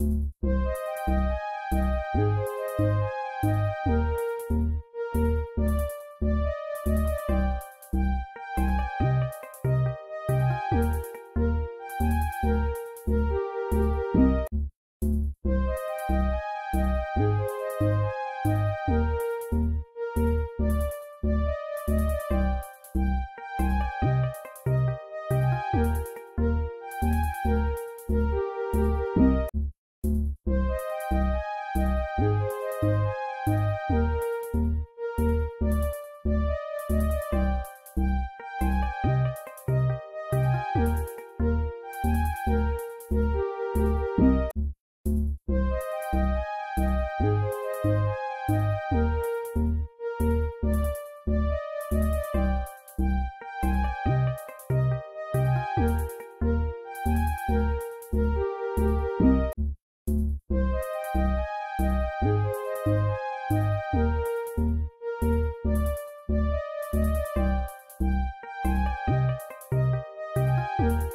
Música Bye.